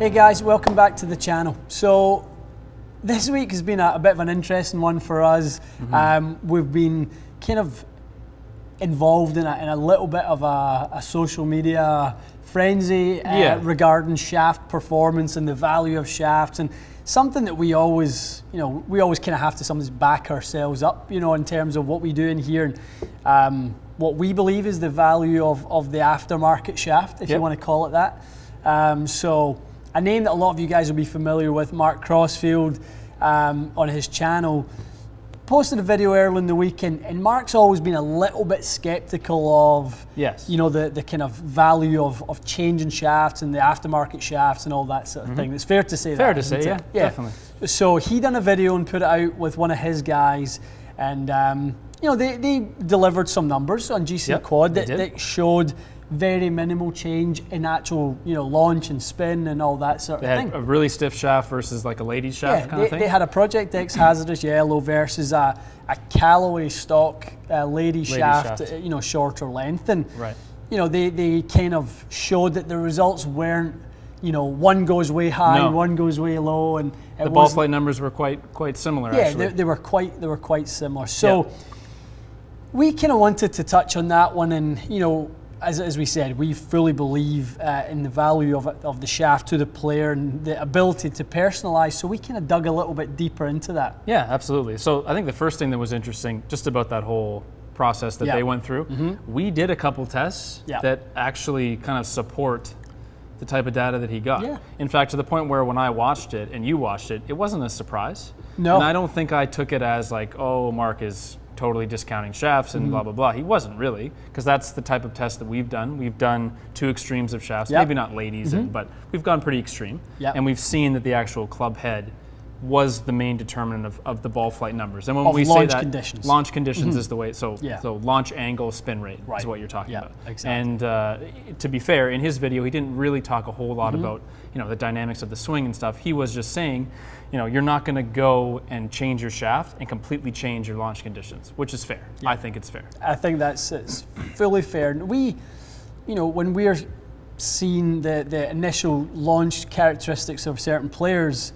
Hey guys, welcome back to the channel. So this week has been a, a bit of an interesting one for us. Mm-hmm. Um, we've been kind of involved in a, in a little bit of a, a social media frenzy uh, yeah. regarding shaft performance and the value of shafts and something that we always, you know, we always kind of have to sometimes back ourselves up, you know, in terms of what we do in here and um, what we believe is the value of, of the aftermarket shaft, if yep. you want to call it that. Um, so a name that a lot of you guys will be familiar with, Mark Crossfield, um, on his channel posted a video earlier in the week, and, and, Mark's always been a little bit skeptical of, yes, you know, the, the kind of value of, of changing shafts and the aftermarket shafts and all that sort of mm-hmm. thing. It's fair to say fair that. Fair to say, yeah, yeah, definitely. So he done a video and put it out with one of his guys, and um, you know they, they delivered some numbers on GC yep, Quad that, that showed very minimal change in actual, you know, launch and spin and all that sort they of thing. A really stiff shaft versus like a lady shaft yeah, kind they, of thing. They had a Project X HZRDUS Yellow versus a, a Callaway stock uh, lady, lady shaft, shaft, you know, shorter length, and right. you know they they kind of showed that the results weren't. You know, one goes way high, no. one goes way low, and the ball flight numbers were quite quite similar. Yeah, they, they, were quite they were quite similar. So yeah. we kind of wanted to touch on that one, and you know, as, as we said, we fully believe uh, in the value of, of the shaft to the player and the ability to personalise. So we kind of dug a little bit deeper into that. Yeah, absolutely. So I think the first thing that was interesting just about that whole process that they went through, mm-hmm. we did a couple tests that actually kind of support the type of data that he got. Yeah. In fact, to the point where when I watched it and you watched it, it wasn't a surprise. No. And I don't think I took it as like, oh, Mark is totally discounting shafts and mm-hmm. blah blah blah. He wasn't really because that's the type of test that we've done. We've done two extremes of shafts, yep. maybe not ladies, mm-hmm. and, but we've gone pretty extreme, yep. and we've seen that the actual club head was the main determinant of, of the ball flight numbers. And when of we say that, conditions. launch conditions mm-hmm. is the way. So, yeah. so launch angle, spin rate right. is what you're talking yeah, about. Exactly. And uh, to be fair, in his video, he didn't really talk a whole lot mm-hmm. about you know the dynamics of the swing and stuff. He was just saying, you know, you're not going to go and change your shaft and completely change your launch conditions, which is fair. Yeah. I think it's fair. I think that's it's fully fair. We, you know, when we're seeing the the initial launch characteristics of certain players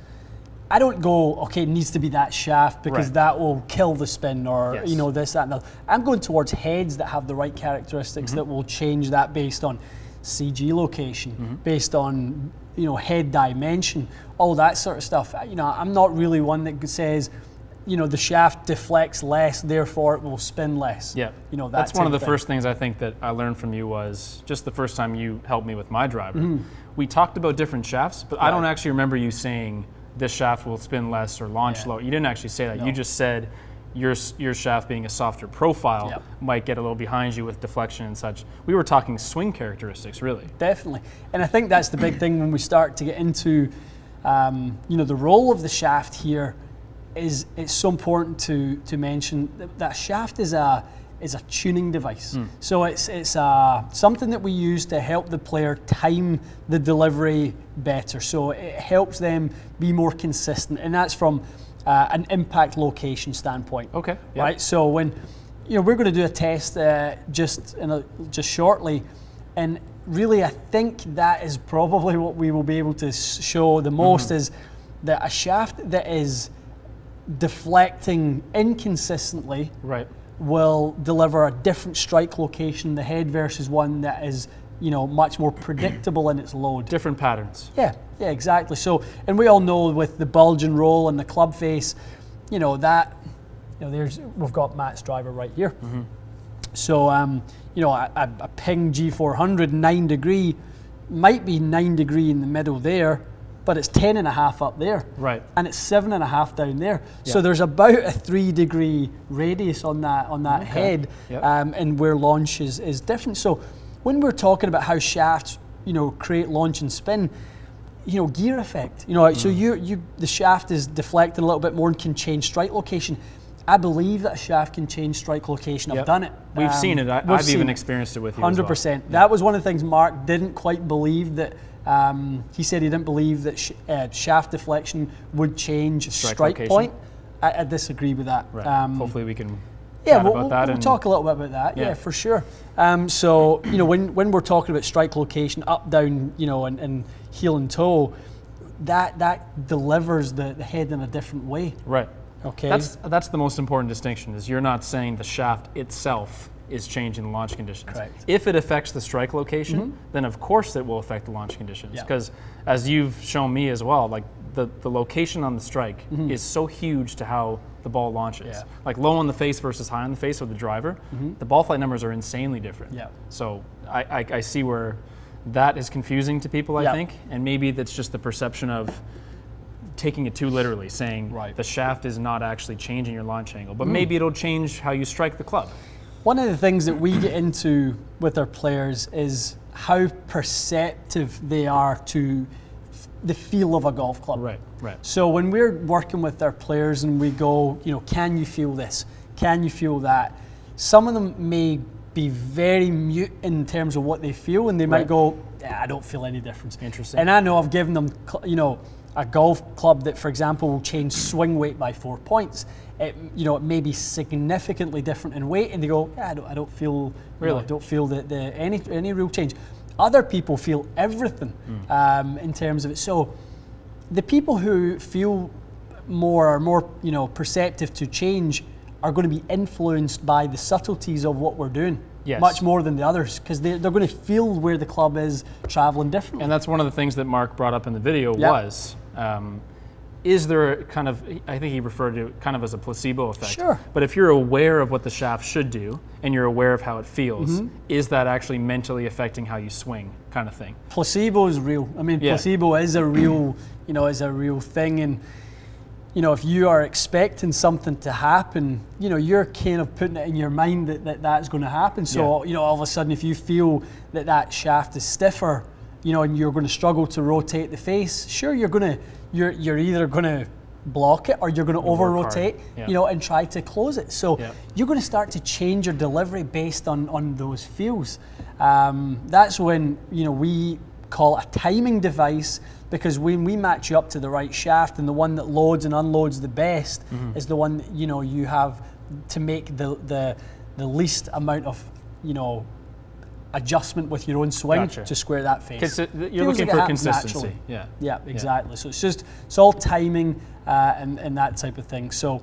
I don't go, okay, it needs to be that shaft because right. that will kill the spin or, yes. you know, this, that, and that. I'm going towards heads that have the right characteristics mm-hmm. that will change that based on CG location, mm-hmm. based on, you know, head dimension, all that sort of stuff. You know, I'm not really one that says, you know, the shaft deflects less, therefore it will spin less. Yeah. You know, that That's one of the thing. first things I think that I learned from you was just the first time you helped me with my driver. Mm-hmm. We talked about different shafts, but right. I don't actually remember you saying, this shaft will spin less or launch yeah. lower. You didn't actually say that. No. You just said your your shaft being a softer profile yep. might get a little behind you with deflection and such. We were talking swing characteristics, really. Definitely, and I think that's the big thing when we start to get into, um, you know, the role of the shaft here. Is it's so important to to mention that, that shaft is a is a tuning device. Mm. So it's it's uh, something that we use to help the player time the delivery better. So it helps them be more consistent, and that's from uh, an impact location standpoint. Okay. Yep. Right. So when you know we're going to do a test uh, just in a, just shortly, and really I think that is probably what we will be able to show the most mm-hmm. is that a shaft that is deflecting inconsistently. Right will deliver a different strike location the head versus one that is you know much more predictable in its load. Different patterns. Yeah, yeah, exactly. So, and we all know with the bulge and roll and the club face, you know that, you know, there's we've got Matt's driver right here. Mm-hmm. So, um, you know, a, a Ping G400 nine degree might be nine degree in the middle there, but it's 10 and a half up there. Right. And it's seven and a half down there. Yeah. So there's about a three degree radius on that on that okay. head yep. um, and where launch is, is different. So when we're talking about how shafts, you know, create launch and spin, you know, gear effect. You know, mm. so you you the shaft is deflected a little bit more and can change strike location. I believe that a shaft can change strike location. I've done it. We've um, seen it. I, have even experienced it with you. Hundred percent. Well. That was one of the things Mark didn't quite believe that um, he said he didn't believe that sh- uh, shaft deflection would change strike, strike point. I, I, disagree with that. Right. Um, Hopefully, we can. Yeah, we'll, we'll, we'll talk a little bit about that. Yeah, yeah for sure. Um, so you know, when when we're talking about strike location, up, down, you know, and, and heel and toe, that that delivers the, the head in a different way. Right. Okay. That's that's the most important distinction. Is you're not saying the shaft itself is changing the launch conditions. Correct. If it affects the strike location, mm-hmm. then of course it will affect the launch conditions. Yeah. Because as you've shown me as well, like the, the location on the strike mm-hmm. is so huge to how the ball launches. Yeah. Like low on the face versus high on the face of the driver, mm-hmm. the ball flight numbers are insanely different. Yeah. So I, I, I see where that is confusing to people, I Yeah. think, and maybe that's just the perception of taking it too literally, saying Right. Mm. the shaft is not actually changing your launch angle, but mm. maybe it'll change how you strike the club. One of the things that we get into with our players is how perceptive they are to f- the feel of a golf club. Right, right. So when we're working with our players and we go, you know, can you feel this? Can you feel that? Some of them may be very mute in terms of what they feel, and they might go, yeah, I don't feel any difference. Interesting. And I know I've given them, you know, a golf club that, for example, will change swing weight by four points. It, you know, it may be significantly different in weight, and they go, yeah, I don't, I don't feel, you know, Really? I don't feel the, the any any real change. Other people feel everything Hmm. um, in terms of it. So the people who feel more are more you know perceptive to change are going to be influenced by the subtleties of what we're doing Yes. much more than the others because they, they're going to feel where the club is traveling differently And that's one of the things that Mark brought up in the video Yep. was, um, is there kind of, I think he referred to it kind of as a placebo effect. Sure. But if you're aware of what the shaft should do and you're aware of how it feels, Mm-hmm. is that actually mentally affecting how you swing kind of thing? placebo is real i mean Yeah. placebo is a real you know is a real thing and you know if you are expecting something to happen you know you're kind of putting it in your mind that, that that's going to happen so Yeah. you know all of a sudden if you feel that that shaft is stiffer you know and you're going to struggle to rotate the face sure you're going to you're you're either going to block it or you're going to over rotate Yeah. you know and try to close it so Yeah. you're going to start to change your delivery based on on those feels. Um, that's when you know we call it a timing device because when we match you up to the right shaft and the one that loads and unloads the best Mm-hmm. is the one that you know you have to make the the the least amount of you know adjustment with your own swing Gotcha. to square that face. You're Feels looking like for consistency. naturally. Yeah. Yeah, exactly. So it's just it's all timing uh, and, and that type of thing. So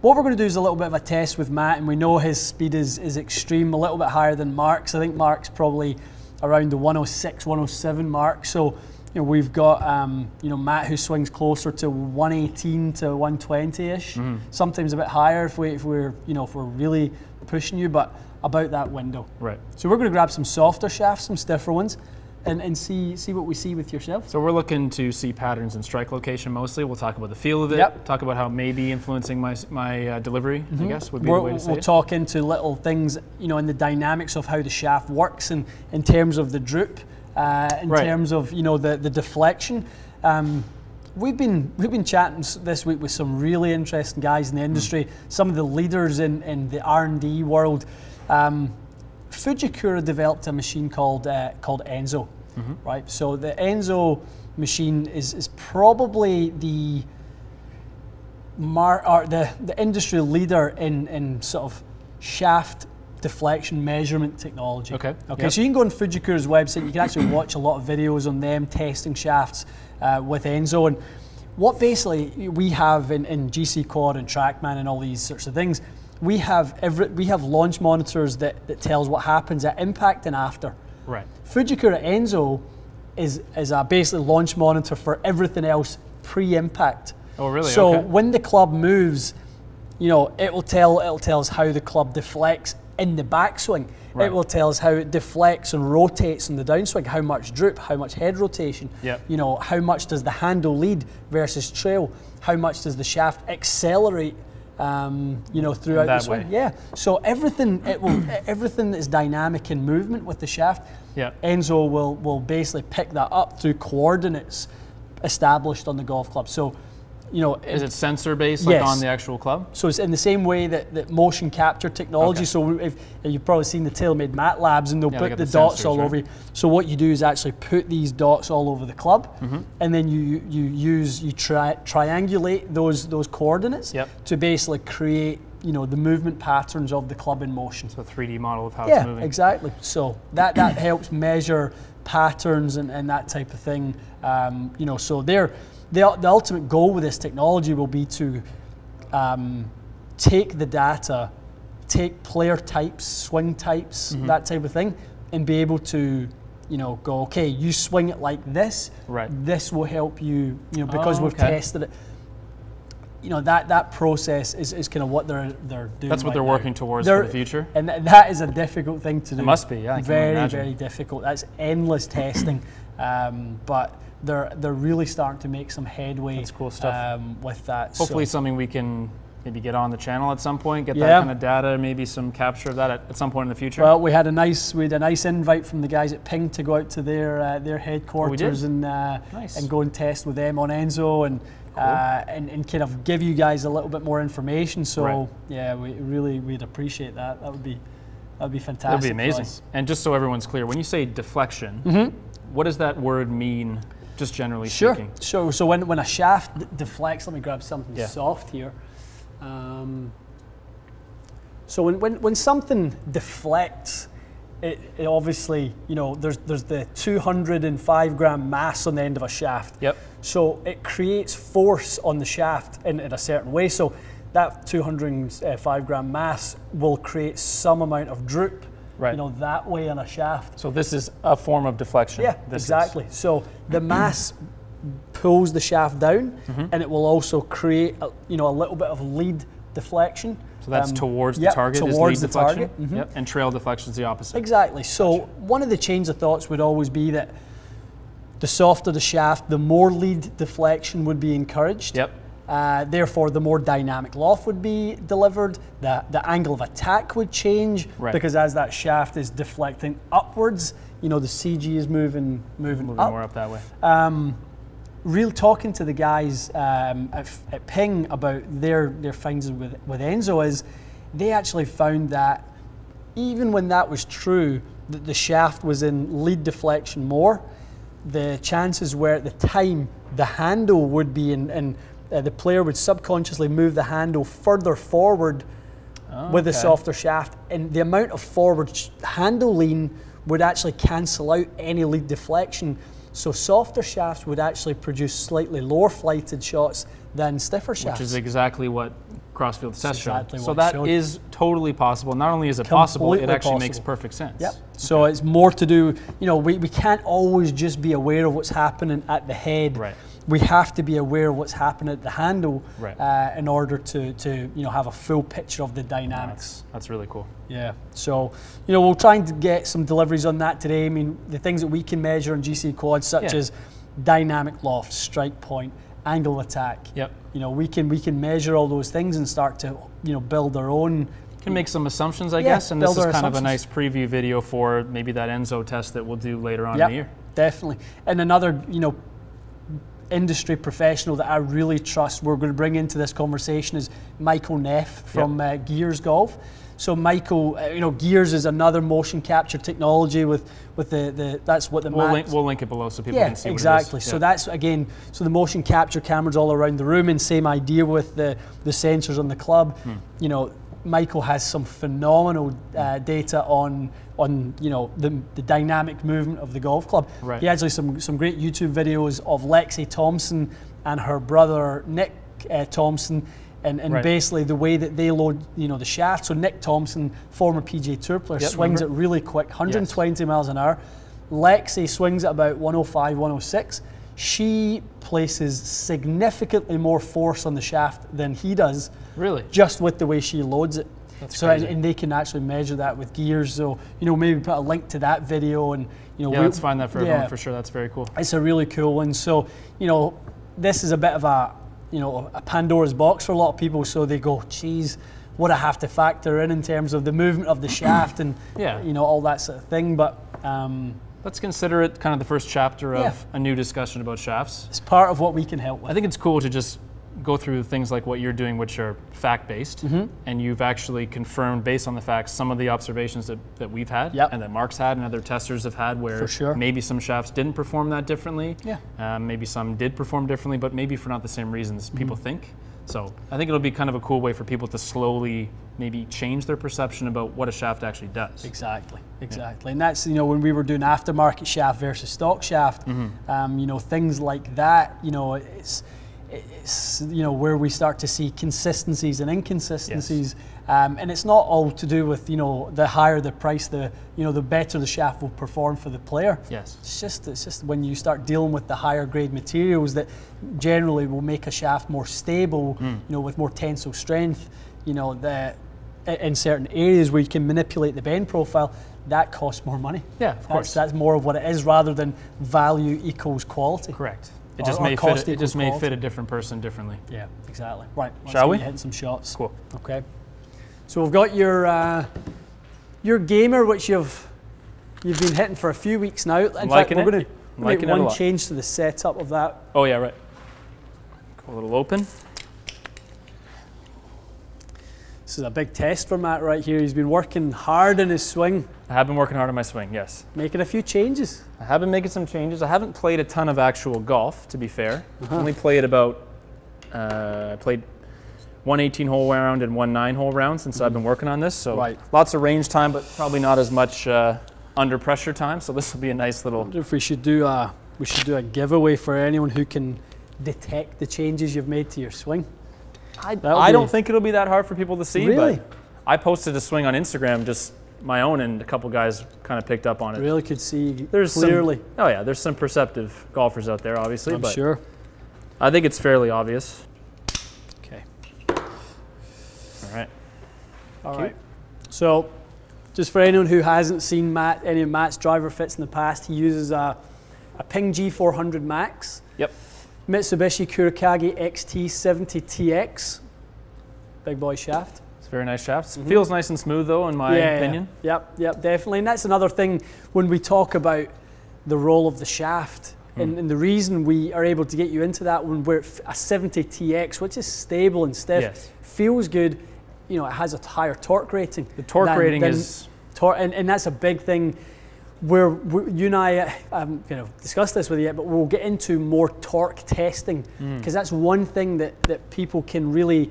what we're going to do is a little bit of a test with Matt, and we know his speed is, is extreme, a little bit higher than Mark's. I think Mark's probably around the 106, 107 mark. So you know we've got um, you know Matt who swings closer to 118 to 120 ish, Mm-hmm. sometimes a bit higher if we if we're you know if we're really pushing you, but about that window. Right. So we're going to grab some softer shafts, some stiffer ones, and, and see see what we see with yourself. So we're looking to see patterns in strike location mostly. We'll talk about the feel of it. Yep. Talk about how it may be influencing my my uh, delivery. I guess would be We're- the way to say we'll it. talk into little things, you know, in the dynamics of how the shaft works and in terms of the droop, uh, in Right. terms of you know the the deflection. Um, we've been we've been chatting this week with some really interesting guys in the industry, some of the leaders in, in the R and D world. Um, Fujikura developed a machine called uh, called Enzo, Mm-hmm. right? So the Enzo machine is is probably the mar- or the, the industry leader in, in sort of shaft deflection measurement technology. Okay, Okay. yep. So you can go on Fujikura's website. You can actually watch a lot of videos on them testing shafts uh, with Enzo. And what basically we have in, in GC Quad and TrackMan and all these sorts of things, we have every, we have launch monitors that, that tells what happens at impact and after. Right. Fujikura Enzo is, is a basically launch monitor for everything else pre-impact. Oh, really? So Okay. when the club moves, you know, it will tell it'll tell us how the club deflects in the backswing. Right. It will tell us how it deflects and rotates in the downswing, how much droop, how much head rotation. Yep. You know, how much does the handle lead versus trail? How much does the shaft accelerate? Um, you know, throughout that the swing. way. Yeah. So everything it will everything that is dynamic in movement with the shaft. Yeah. Enzo will will basically pick that up through coordinates established on the golf club. So, you know, Is it sensor based, like Yes. on the actual club? so it's in the same way that, that motion capture technology. Okay. So if you've probably seen the TaylorMade Mat Labs, and they'll Yeah, put the, the dots sensors, all right? over you. So what you do is actually put these dots all over the club, Mm-hmm. and then you you use you tri- triangulate those those coordinates Yep. to basically create you know the movement patterns of the club in motion. So a 3D model of how Yeah, it's moving. exactly. So that that helps measure patterns and, and that type of thing. Um, you know, so they're, the, the ultimate goal with this technology will be to um, take the data, take player types, swing types, Mm-hmm. that type of thing, and be able to, you know, go, okay, you swing it like this. Right. This will help you, you know, because Oh, we've okay. tested it. You know that that process is, is kind of what they're they're doing. That's what right they're now. working towards They're- for the future. and th- that is a difficult thing to do. It must be, yeah, very very difficult. That's endless testing, um, but they're they're really starting to make some headway. That's cool stuff. Um, with that. Hopefully, so, something we can maybe get on the channel at some point, get that kind of data, maybe some capture of that at, at some point in the future. well, we had a nice we had a nice invite from the guys at Ping to go out to their uh, their headquarters and uh, Nice. and go and test with them on Enzo and. Uh, and, and kind of give you guys a little bit more information. So Right. yeah, we really we'd appreciate that. That would be that would be fantastic. That'd be amazing. And just so everyone's clear, when you say deflection, what does that word mean, just generally. Sure. speaking? So, so when, when a shaft deflects, let me grab something Yeah. soft here. Um, so when, when, when something deflects, it, it obviously, you know, there's, there's the 205 gram mass on the end of a shaft. Yep. So it creates force on the shaft in, in a certain way. So that 205 gram mass will create some amount of droop, Right. you know, that way on a shaft. So this is a form of deflection. Yeah, This is- exactly. So the mass pulls the shaft down, Mm-hmm. and it will also create, a, you know, a little bit of lead deflection. so that's Um, towards yep, the target. is Towards lead the deflection. target. mhm. Yep. And trail deflection is the opposite. Exactly. So one of the chains of thoughts would always be that the softer the shaft, the more lead deflection would be encouraged. Yep. Uh, therefore, the more dynamic loft would be delivered. The, the angle of attack would change Right. because as that shaft is deflecting upwards, you know the CG is moving moving, Moving up. more up that way. Um, real talking to the guys um, at, at Ping about their their findings with with Enzo is they actually found that even when that was true, that the shaft was in lead deflection more. The chances were at the time the handle would be in, in uh, the player would subconsciously move the handle further forward with the softer shaft, and the amount of forward sh- handle lean would actually cancel out any lead deflection. So softer shafts would actually produce slightly lower flighted shots than stiffer shafts. Which is exactly what Crossfield test exactly showed. So that showed. is totally possible. Not only is it possible, it Completely actually makes perfect sense. Yep. So it's more to do, you know, we, we can't always just be aware of what's happening at the head. Right. We have to be aware of what's happening at the handle Right. uh, in order to, to, you know, have a full picture of the dynamics. That's, that's really cool. Yeah. So, you know, we'll try and get some deliveries on that today. I mean, the things that we can measure on GC quads, such Yeah. as dynamic loft, strike point, angle of attack. Yep. You know, we can we can measure all those things and start to you know build our own. Can make some assumptions, I Yeah, guess, and this is kind of a nice preview video for maybe that Enzo test that we'll do later on Yep, in the year. definitely. And another, you know, industry professional that I really trust we're going to bring into this conversation is Michael Neff from uh, Gears Golf. So Michael, uh, you know, Gears is another motion capture technology with with the, the that's what the We'll link, we'll link it below so people yeah, can see exactly. what it is. So Yeah. that's again, so the motion capture cameras all around the room, and same idea with the the sensors on the club. Hmm. You know, Michael has some phenomenal uh, data on on you know the, the dynamic movement of the golf club. Right. He actually some some great YouTube videos of Lexi Thompson and her brother Nick uh, Thompson. And, and Right. basically the way that they load, you know, the shaft. So Nick Thompson, former PGA Tour player, Yep, swings remember. it really quick, 120 miles an hour. Lexi swings at about 105, 106. She places significantly more force on the shaft than he does, Really? just with the way she loads it. That's so and, and they can actually measure that with gears. So you know maybe put a link to that video and you know Yeah, we- let's find that for yeah, everyone for sure. That's very cool. It's a really cool one. So you know this is a bit of a you know a Pandora's box for a lot of people. So they go, geez. What I have to factor in in terms of the movement of the shaft and Yeah. you know all that sort of thing, but um, Let's consider it kind of the first chapter of Yeah. a new discussion about shafts. it's part of what we can help with. I think it's cool to just go through things like what you're doing, which are fact based, Mm-hmm. and you've actually confirmed based on the facts some of the observations that, that we've had Yep. and that Mark's had and other testers have had where sure. maybe some shafts didn't perform that differently. Yeah. Um, maybe some did perform differently, but maybe for not the same reasons people Mm-hmm. think. So I think it'll be kind of a cool way for people to slowly maybe change their perception about what a shaft actually does. Exactly, exactly, and that's you know when we were doing aftermarket shaft versus stock shaft, Mm-hmm. um, you know things like that. You know it's it's you know where we start to see consistencies and inconsistencies, um, and it's not all to do with you know the higher the price, the you know the better the shaft will perform for the player. Yes. It's just it's just when you start dealing with the higher grade materials that generally will make a shaft more stable, Hmm. you know, with more tensile strength, you know, the in certain areas where you can manipulate the bend profile, that costs more money. Yeah, of That's, course. that's more of what it is rather than value equals quality. Correct. It just may fit. It just may quality. fit a different person differently. Yeah, exactly. Right. Shall we? Hit some shots. Cool. Okay. So we've got your uh, your gamer, which you've you've been hitting for a few weeks now. In fact, we're going to make a one change to the setup of that. Oh yeah, right. Go a little open. This is a big test for Matt right here. He's been working hard in his swing, I have been working hard on my swing. Yes. making a few changes. I have been making some changes. I haven't played a ton of actual golf, to be fair. Only played about, uh, I played one 18 hole round and one nine hole round since I've been working on this. So Right. lots of range time, but probably not as much uh, under pressure time. So this will be a nice little. wonder if we should do a we should do a giveaway for anyone who can detect the changes you've made to your swing. I, I don't think it'll be that hard for people to see. Really? But I posted a swing on Instagram, just my own, and a couple guys kind of picked up on it. Really could see There's some- clearly. oh yeah, there's some perceptive golfers out there, obviously, I'm but sure. I think it's fairly obvious. Okay. All right. All Cute. right. So, just for anyone who hasn't seen Matt, any of Matt's driver fits in the past, he uses a, a Ping G400 Max, Yep. Mitsubishi Kuro Kage XT70TX, big boy shaft. It's a very nice shaft. Feels nice and smooth though, in my opinion. Yep, yep, definitely. And that's another thing when we talk about the role of the shaft. Hmm. And, and the reason we are able to get you into that when we're a 70TX, which is stable and stiff, Yes. feels good. You know, it has a higher torque rating. The torque than- rating than is tor- and, and that's a big thing. Where we, you and I uh, haven't you know discussed this with you yet, but we'll get into more torque testing because that's one thing that, that people can really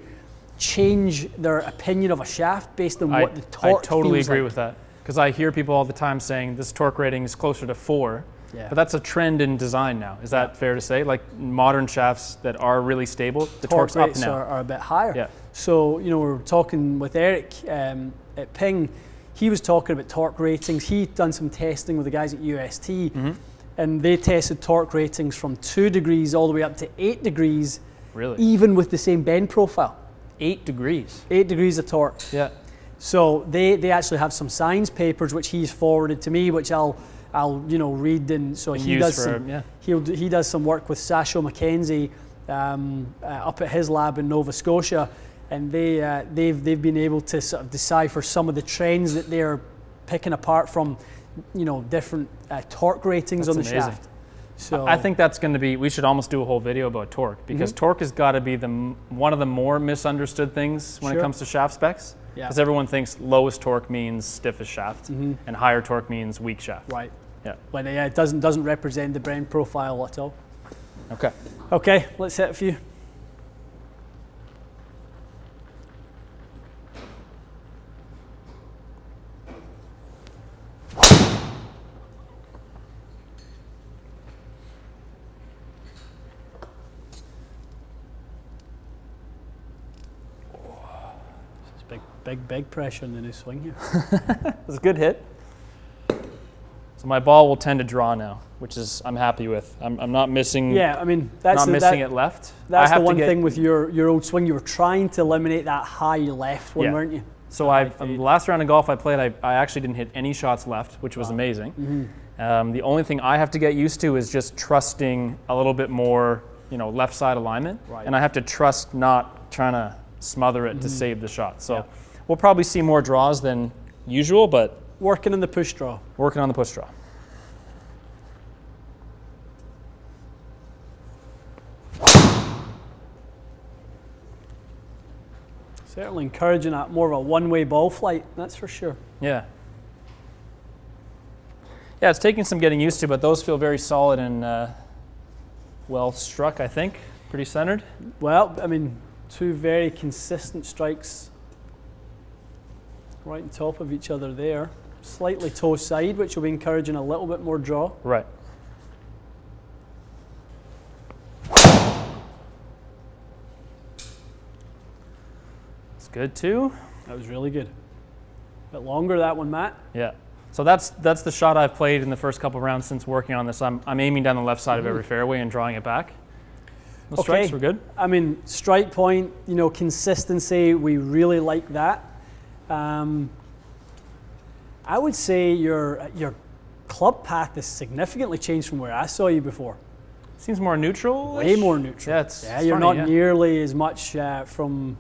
change their opinion of a shaft based on I, what the torque. I totally agree like. with that because I hear people all the time saying this torque rating is closer to four. Yeah. But that's a trend in design now. Is that fair to say? Like modern shafts that are really stable, the torque torque's up now. are, are a bit higher. Yeah. So, you know, we were talking with Eric um, at Ping. He was talking about torque ratings. He'd done some testing with the guys at UST, Mm-hmm. and they tested torque ratings from two degrees all the way up to eight degrees, Really? even with the same bend profile. Eight degrees. Eight degrees of torque. Yeah. So they, they actually have some science papers which he's forwarded to me, which I'll I'll you know read and so And he does some, yeah. he'll do, he does some work with Sasho MacKenzie um, uh, up at his lab in Nova Scotia, and they uh, they've they've been able to sort of decipher some of the trends that they're picking apart from you know different uh, torque ratings That's on the amazing. shaft. So I think that's going to be. We should almost do a whole video about torque because Mm-hmm. torque has got to be the one of the more misunderstood things when Sure. it comes to shaft specs. Yeah. Because everyone thinks lowest torque means stiffest shaft, and higher torque means weak shaft. right. Yeah. When yeah, it doesn't doesn't represent the bend profile at all. Okay. Okay, let's hit a few. It's big, big, big pressure in the new swing here. That's a good hit. So my ball will tend to draw now, which is I'm happy with. I'm, I'm not missing. Yeah, I mean that's Not the, missing that- it left. That's the one get- thing with your, your old swing. You were trying to eliminate that high left one, Yeah. weren't you? So I, fade. um, the last round of golf I played, I, I actually didn't hit any shots left, which was amazing. Mm-hmm. Um, the only thing I have to get used to is just trusting a little bit more, you know, left side alignment, Right. and I have to trust not trying to smother it to save the shot. So Yeah. We'll probably see more draws than usual, but Working in the push draw. working on the push draw. Certainly encouraging that more of a one-way ball flight. That's for sure. Yeah. Yeah, it's taking some getting used to, but those feel very solid and uh, well struck. I think pretty centered. Well, I mean, Two very consistent strikes right on top of each other there. Slightly toe side, which will be encouraging a little bit more draw. Right. It's good too. That was really good. A bit longer that one, Matt. Yeah. So that's that's the shot I've played in the first couple rounds since working on this. I'm, I'm aiming down the left side of every mm-hmm. fairway and drawing it back. The strikes Okay. were good. I mean, strike point, you know, consistency, we really like that. Um, I would say your your club path has significantly changed from where I saw you before. Seems more neutral. Way more neutral. Yeah, it's, Yeah, it's you're funny, not yeah. nearly as much uh, from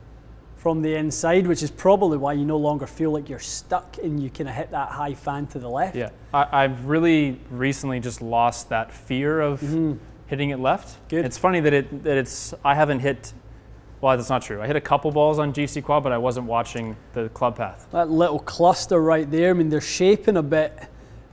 from the inside, which is probably why you no longer feel like you're stuck and you kind of hit that high fan to the left. Yeah, I, I've really recently just lost that fear of hitting it left. Mm-hmm. Good. It's funny that it that it's I haven't hit. Well, that's not true. I hit a couple balls on GC quad, but I wasn't watching the club path. That little cluster right there. I mean, they're shaping a bit,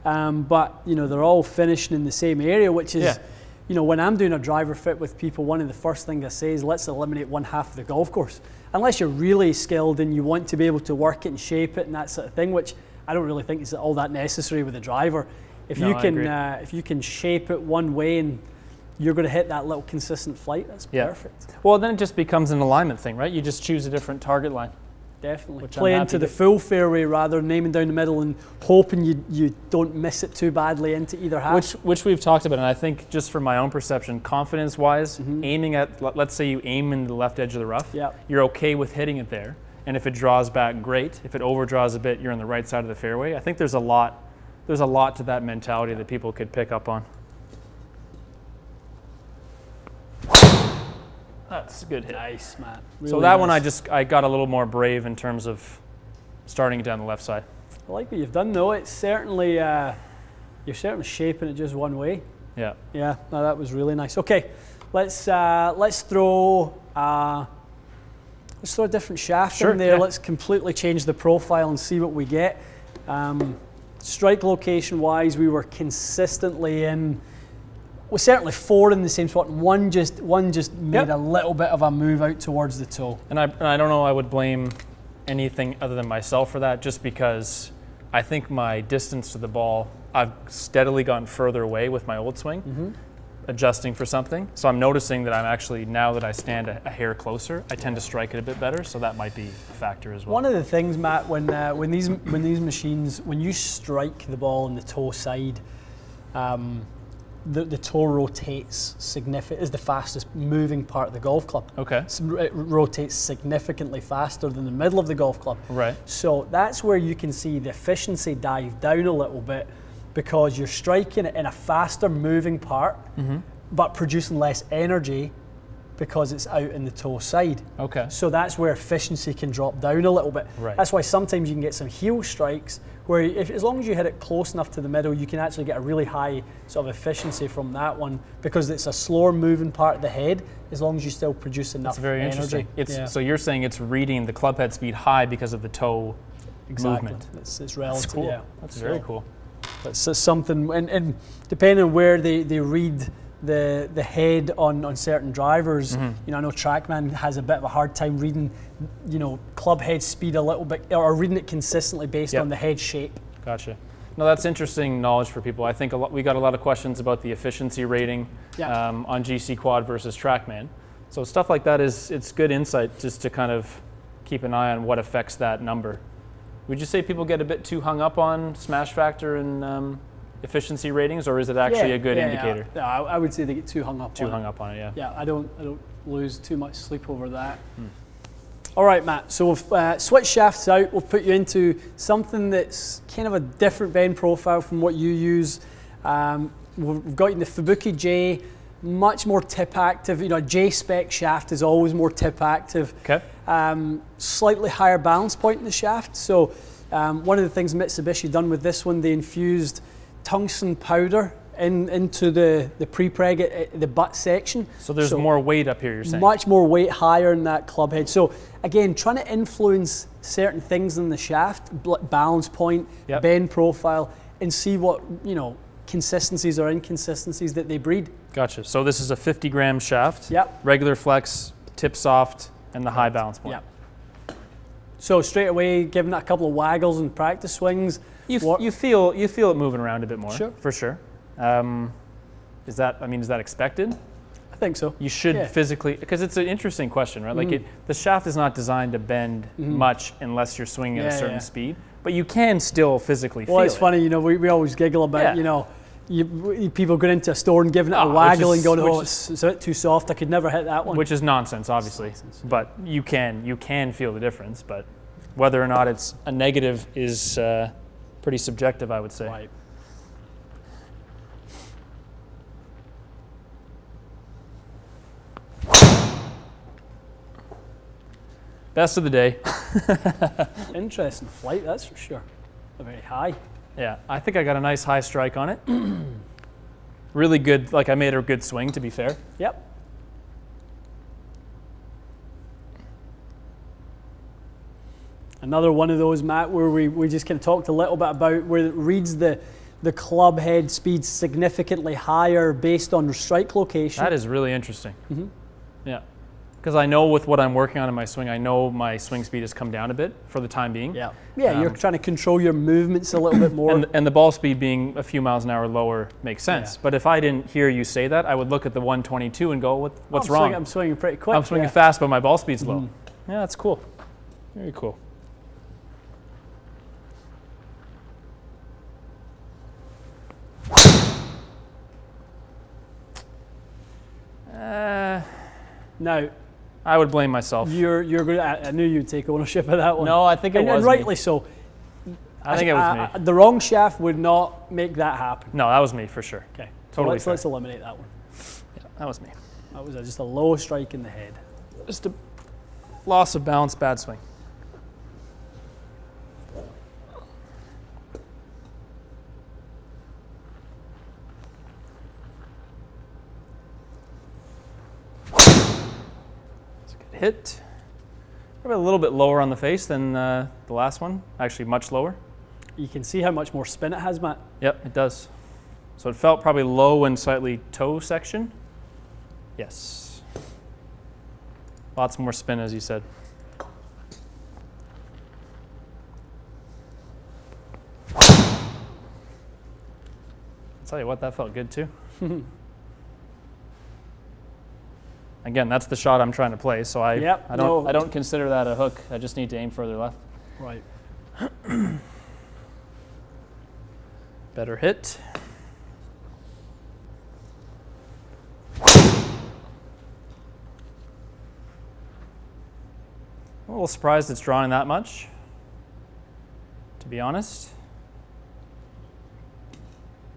um, but you know they're all finishing in the same area, which is. Yeah. You know, when I'm doing a driver fit with people, one of the first things I say is let's eliminate one half of the golf course. Unless you're really skilled and you want to be able to work it and shape it and that sort of thing, which I don't really think is all that necessary with a driver. If No, you can, uh, if you can shape it one way and you're going to hit that little consistent flight, that's Yeah. perfect. Well, then it just becomes an alignment thing, right? You just choose a different target line. Definitely. Which Play into the full fairway rather than aiming down the middle and hoping you, you don't miss it too badly into either half. Which, which we've talked about, and I think just from my own perception, confidence-wise, mm-hmm. aiming at, let- let's say you aim in the left edge of the rough, Yeah. you're okay with hitting it there, and if it draws back, great. If it overdraws a bit, you're on the right side of the fairway. I think there's a lot, there's a lot to that mentality that people could pick up on. That's a good hit. nice, man. so Really that one, I just I got a little more brave in terms of starting it down the left side. I like what you've done though. It's certainly uh, you're certainly shaping it just one way. Yeah. Yeah, no, that was really nice. Okay, let's uh, let's throw uh, let's throw a different shaft Sure, in there. yeah. Let's completely change the profile and see what we get. Um, strike location wise, we were consistently in. Well, certainly four in the same spot. and One just one just made Yep. a little bit of a move out towards the toe. And I, and I don't know, I would blame anything other than myself for that, just because I think my distance to the ball, I've steadily gotten further away with my old swing, Mm-hmm. adjusting for something. So I'm noticing that I'm actually, now that I stand a, a hair closer, I tend to strike it a bit better. So that might be a factor as well. One of the things, Matt, when uh, when these when these machines, when you strike the ball on the toe side, um, the, the toe rotates significant is the fastest moving part of the golf club. okay. It rotates significantly faster than the middle of the golf club. Right. So that's where you can see the efficiency dive down a little bit because you're striking it in a faster moving part, Mm-hmm. but producing less energy because it's out in the toe side. Okay. So that's where efficiency can drop down a little bit. Right. That's why sometimes you can get some heel strikes where if, as long as you hit it close enough to the middle, you can actually get a really high sort of efficiency from that one because it's a slower moving part of the head as long as you still produce enough That's very energy. interesting. It's, Yeah, So you're saying it's reading the club head speed high because of the toe exactly. movement. It's, it's relative. That's cool. Yeah. That's very cool. That's, something, and, and depending on where they, they read the the head on, on certain drivers, Mm-hmm. you know, I know TrackMan has a bit of a hard time reading, you know, club head speed a little bit, or reading it consistently based Yep. on the head shape. Gotcha. No, that's interesting knowledge for people. I think a lot, we got a lot of questions about the efficiency rating Yeah. um, on GC Quad versus TrackMan. So stuff like that is it's good insight just to kind of keep an eye on what affects that number. Would you say people get a bit too hung up on smash factor and um, efficiency ratings, or is it actually Yeah, a good yeah, indicator? Yeah, I, I would say they get too hung up. Too on hung it. up on it, yeah. Yeah, I don't I don't lose too much sleep over that. Hmm. All right, Matt. So we've uh, switched shafts out. We'll put you into something that's kind of a different bend profile from what you use. Um, we've we've got you in the Fubuki J, much more tip active. You know, a J spec shaft is always more tip active. Okay. Um, slightly higher balance point in the shaft. So um, one of the things Mitsubishi done with this one, they infused tungsten powder in, into the the pre-preg at, at the butt section. So there's more weight up here, you're saying? Much more weight higher in that club head. So again, trying to influence certain things in the shaft, balance point, Yep. bend profile, and see what you know consistencies or inconsistencies that they breed. Gotcha. So this is a 50 gram shaft. Yep. Regular flex, tip soft, and the high balance point. Yeah. So straight away, giving that a couple of waggles and practice swings. You, f- What- you feel you feel it moving around a bit more, Sure. for sure. Um, is that I mean is that expected? I think so. You should Yeah. Physically because it's an interesting question, right? Like it, the shaft is not designed to bend much unless you're swinging at a certain yeah. speed, but you can still physically Well, feel it's it. funny, you know, we, we always giggle about, Yeah. you know, you, people going into a store and giving it Ah, a which waggle is- and going, oh, is- it's, it's a bit too soft. I could never hit that one. which is nonsense, obviously. nonsense, But you can you can feel the difference. But whether or not it's a negative is uh, pretty subjective, I would say. right. Best of the day. Interesting flight, that's for sure. Very high. Yeah, I think I got a nice high strike on it. really good. Like I made a good swing, to be fair. Yep. Another one of those, Matt, where we, we just kind of talked a little bit about where it reads the, the club head speed significantly higher based on strike location. That is really interesting. Mm-hmm. Yeah, because I know with what I'm working on in my swing, I know my swing speed has come down a bit for the time being. yeah. Yeah, you're Um, trying to control your movements a little bit more. And, and the ball speed being a few miles an hour lower makes sense. Yeah. But if I didn't hear you say that, I would look at the 122 and go, what, "What's I'm wrong?" Swinging, I'm swinging pretty quick. I'm swinging yeah. fast, but my ball speed's low. Mm-hmm. Yeah, that's cool. Very cool. Now, I would blame myself. you're you're going. I I knew you'd take ownership of that one. No, I think it and, was and me. rightly so. I think it was Uh, me. The wrong shaft would not make that happen. No, that was me for sure. Okay, so Totally let's fair. let's eliminate that one. Yeah, That was me. That was a, just a low strike in the head. Just a loss of balance, bad swing. Hit. Probably a little bit lower on the face than uh, the last one. Actually, much lower. You can see how much more spin it has, Matt. Yep, it does. So it felt probably low and slightly toe section. Yes. Lots more spin, as you said. I'll tell you what, that felt good too. Again, that's the shot I'm trying to play, so I, Yep, I don't no. I don't consider that a hook. I just need to aim further left. Right. Better hit. I'm a little surprised it's drawing that much, to be honest.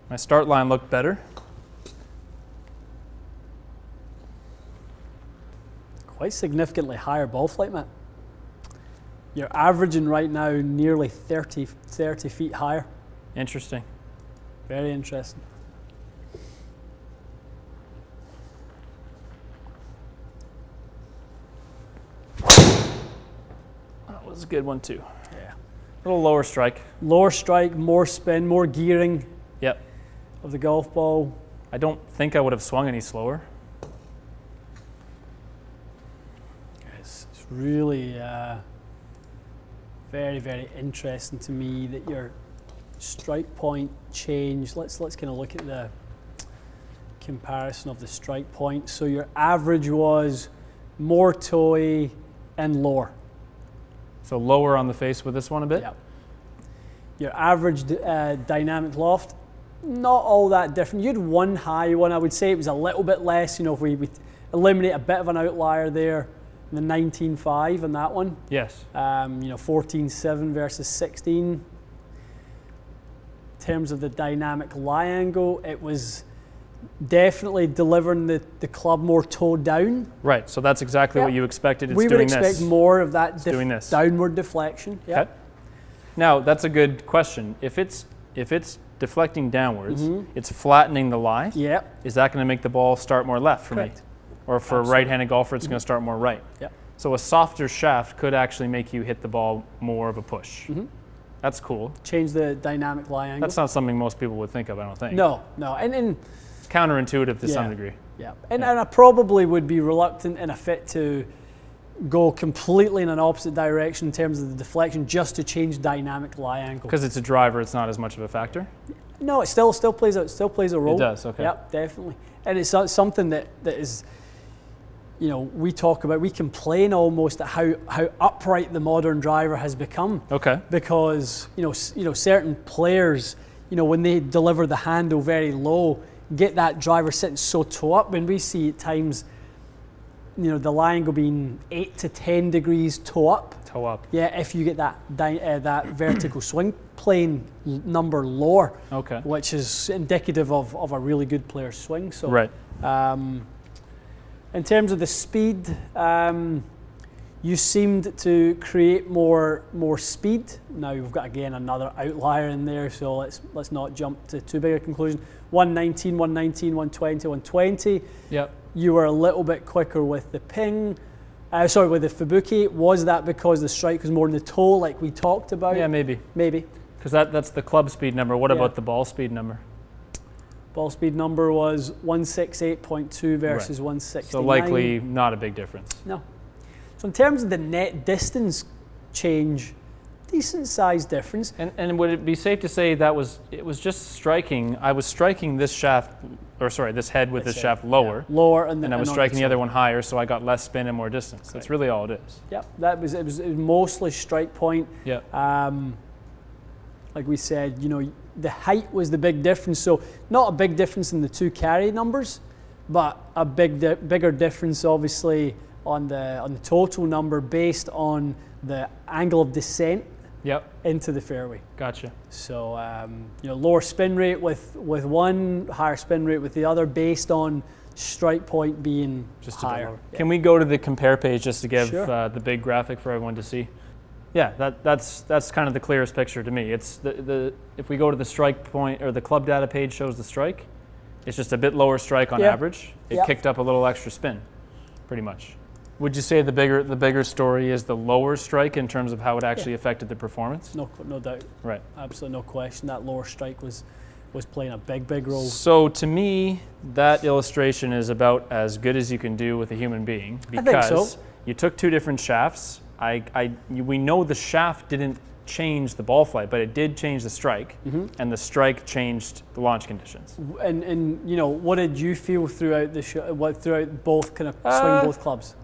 My start line looked better. Quite significantly higher ball flight, Matt. You're averaging right now nearly 30, 30 feet higher. Interesting. Very interesting. That was a good one too. Yeah. A little lower strike. Lower strike, more spin, more gearing Yep. of the golf ball. I don't think I would have swung any slower. It's, it's really uh, very, very interesting to me that your strike point changed. Let's let's kind of look at the comparison of the strike point. So your average was more toy and lower. So lower on the face with this one a bit. Yep. Your average uh, dynamic loft, not all that different. You had one high one. I would say it was a little bit less. You know, if we, we eliminate a bit of an outlier there, the 19.5 on that one. Yes. Um, you know, 14.7 versus 16. In terms of the dynamic lie angle, it was definitely delivering the, the club more toe down. Right. So that's exactly what you expected. It's we would doing expect this. more of that def- doing this. downward deflection. Yeah. Okay. Now that's a good question. If it's if it's deflecting downwards, Mm-hmm. it's flattening the lie. Yep. Is that going to make the ball start more left for Correct. me? Or for a right-handed golfer, it's going to start more right. Yep. So a softer shaft could actually make you hit the ball more of a push. Mm-hmm. That's cool. Change the dynamic lie angle. That's not something most people would think of. I don't think. no, no, and and It's counterintuitive to some degree. yeah, and, and I probably would be reluctant in a fit to go completely in an opposite direction in terms of the deflection just to change dynamic lie angle. Because it's a driver, it's not as much of a factor. No, it still still plays a still plays a role. It does, okay. Yep, definitely. And it's so- something that, that is, you know, we talk about. We complain almost at how how upright the modern driver has become Okay. because you know you know certain players, you know, when they deliver the handle very low, get that driver sitting so toe up. When we see at times, you know, the lie angle being eight to ten degrees toe up. Toe up. Yeah, if you get that uh, that vertical swing plane number lower, Okay. which is indicative of, of a really good player's swing. So, Right. um, in terms of the speed, um, you seemed to create more more speed. Now we've got again another outlier in there, so let's let's not jump to too big a conclusion. 119, 119, 120, 120. Yep. You were a little bit quicker with the ping. Uh, sorry, with the Fubuki. Was that because the strike was more in the toe, like we talked about? Yeah, maybe. Maybe. Because that, that's the club speed number. What Yeah. about the ball speed number? Ball speed number was 168.2 versus 169. So likely not a big difference. No. So in terms of the net distance change, decent size difference. And, and would it be safe to say that was it was just striking? I was striking this shaft, or sorry, this head with this This shaft head, lower, Lower and, and I was on striking the other one higher, so I got less spin and more distance. That's really all it is. Yep, that was it, was it was mostly strike point. Yeah. Um, like we said, you know, the height was the big difference. So not a big difference in the two carry numbers, but a big di- bigger difference obviously on the on the total number based on the angle of descent Yep. into the fairway. Gotcha. So um, you know, lower spin rate with with one, higher spin rate with the other, based on strike point being Just higher. lower. Can we go to the compare page just to give Sure. uh, the big graphic for everyone to see? Yeah, that, that's that's kind of the clearest picture to me. It's the, the if we go to the strike point or the club data page shows the strike, it's just a bit lower strike on Yeah. average. It Yeah. kicked up a little extra spin, pretty much. Would you say the bigger the bigger story is the lower strike in terms of how it actually affected the performance? No, no doubt, Right. absolutely no question. That lower strike was was playing a big, big role. So to me, that illustration is about as good as you can do with a human being because so. you took two different shafts. I, I, we know the shaft didn't change the ball flight, but it did change the strike, Mm-hmm. and the strike changed the launch conditions. And and you know, what did you feel throughout the what throughout both kind of Uh, swing both clubs?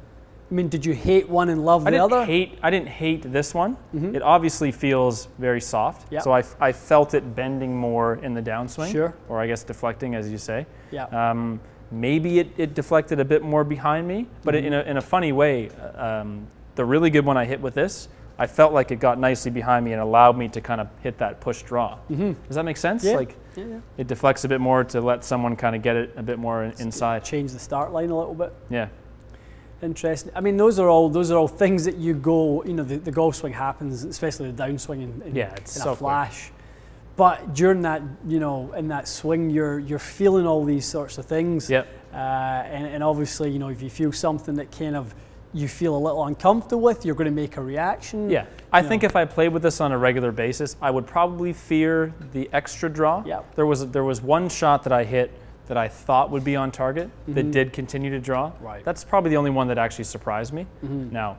I mean, did you hate one and love I the other? hate. I didn't hate this one. It obviously feels very soft. Yep. So I felt it bending more in the downswing, Sure. or I guess deflecting, as you say. yeah. Um, maybe it, it deflected a bit more behind me, but Mm-hmm. in, a, in a funny way. Um, the really good one I hit with this, I felt like it got nicely behind me and allowed me to kind of hit that push draw. Does that make sense? Yeah. Like yeah, yeah. it deflects a bit more to let someone kind of get it a bit more in- inside. Change the start line a little bit. Yeah. Interesting. I mean, those are all those are all things that you go. You know, the, the golf swing happens, especially the downswing in, in, Yeah, it's in so a quick. flash. But during that, you know, in that swing, you're you're feeling all these sorts of things. Yep. Uh, and, and obviously, you know, if you feel something that kind of you feel a little uncomfortable with, you're going to make a reaction. Yeah. I You think know. if I played with this on a regular basis, I would probably fear the extra draw. Yep. There was there was one shot that I hit that I thought would be on target that did continue to draw. Mm-hmm. Right. Mm-hmm. That's probably the only one that actually surprised me. Now,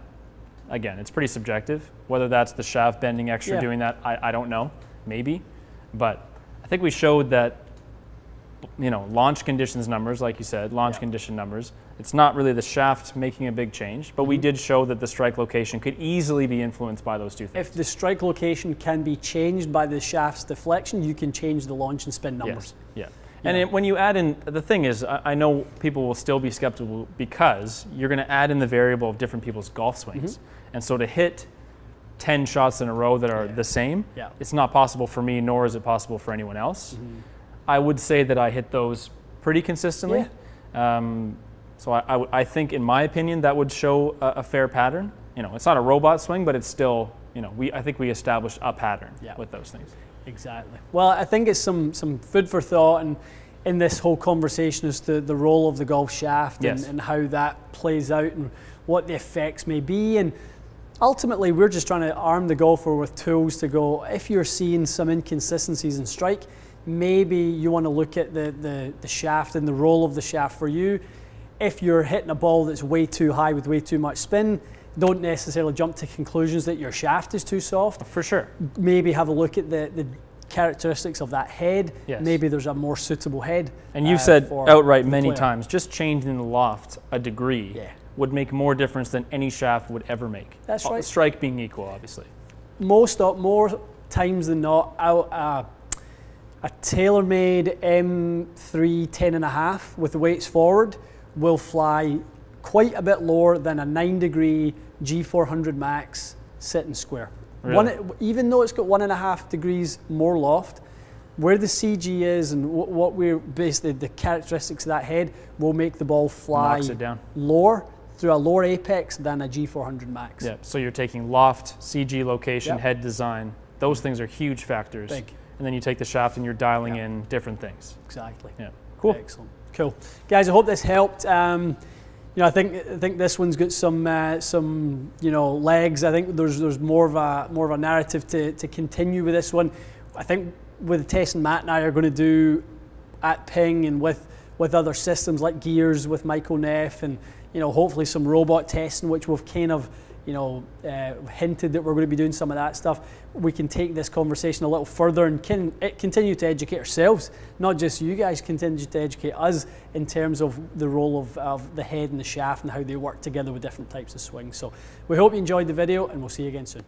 again, it's pretty subjective. Whether that's the shaft bending extra Yeah. doing that, I, I don't know. Maybe. But I think we showed that you know, launch conditions numbers, like you said, launch Yeah. condition numbers. It's not really the shaft making a big change, but Mm-hmm. we did show that the strike location could easily be influenced by those two things. If the strike location can be changed by the shaft's deflection, you can change the launch and spin numbers. Yes. Yeah. And it, when you add in, the thing is, I, I know people will still be skeptical because you're going to add in the variable of different people's golf swings. And so to hit 10 shots in a row that are Mm-hmm. Yeah. the same, Yeah. it's not possible for me, nor is it possible for anyone else. Mm-hmm. I would say that I hit those pretty consistently. Um, so I think, in my opinion, that would show a, a fair pattern. You know, it's not a robot swing, but it's still, you know, we, I think we established a pattern Yeah. with those things. Exactly. Well, I think it's some some food for thought and in this whole conversation as to the role of the golf shaft Yes. and, and how that plays out and what the effects may be. And ultimately, we're just trying to arm the golfer with tools to go, if you're seeing some inconsistencies in strike, maybe you want to look at the, the, the shaft and the role of the shaft for you. If you're hitting a ball that's way too high with way too much spin, don't necessarily jump to conclusions that your shaft is too soft. For sure. Maybe have a look at the, the characteristics of that head. Yes. Maybe there's a more suitable head. And you've uh, said outright many player. times, just changing the loft a degree Yeah. would make more difference than any shaft would ever make. That's Uh, right. Strike being equal, obviously. most of, more times than not, out uh, a TaylorMade M3 10 and a half with the weights forward will fly quite a bit lower than a nine degree G400 Max sitting square. One, even though it's got one and a half degrees more loft, where the CG is and wh- what we're basically the characteristics of that head will make the ball fly lower through a lower apex than a G400 Max. Yeah. So you're taking loft, CG location, Yep. head design. Those things are huge factors. Big. And then you take the shaft and you're dialing Yeah. in different things. Exactly. Yeah. Cool. Excellent. Cool. Guys, I hope this helped. Um, you know, I think I think this one's got some uh, some you know legs. I think there's there's more of a more of a narrative to, to continue with this one. I think with Tess and Matt and I are going to do at Ping and with with other systems like Gears with Michael Neff and you know hopefully some robot testing, which we've kind of you know uh, hinted that we're going to be doing some of that stuff. We can take this conversation a little further and can it continue to educate ourselves, not just you guys. Continue to educate us in terms of the role of, of the head and the shaft and how they work together with different types of swings. So we hope you enjoyed the video, and we'll see you again soon.